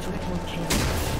Triple kill.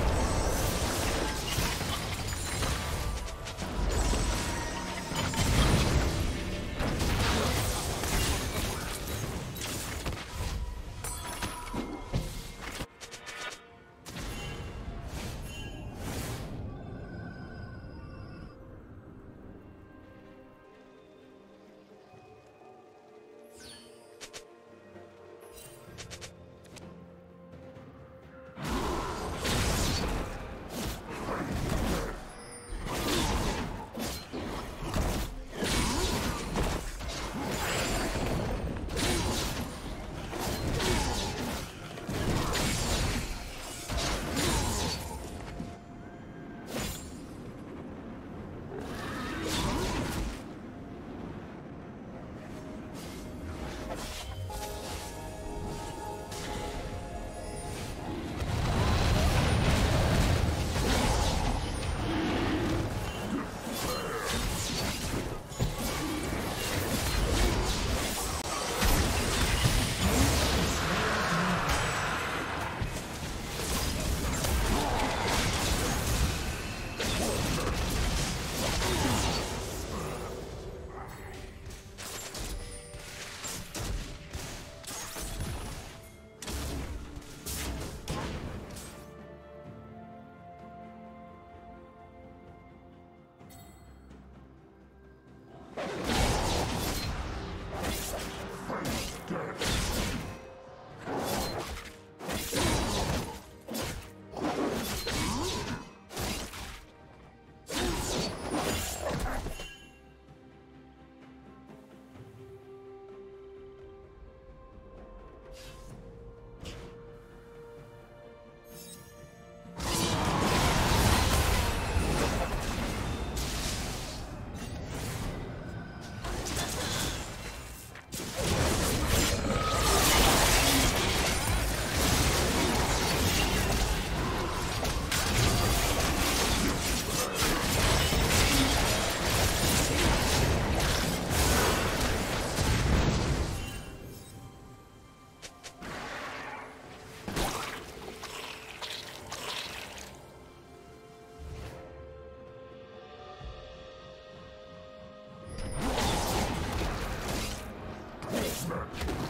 transfer.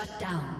Shut down.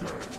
Victor.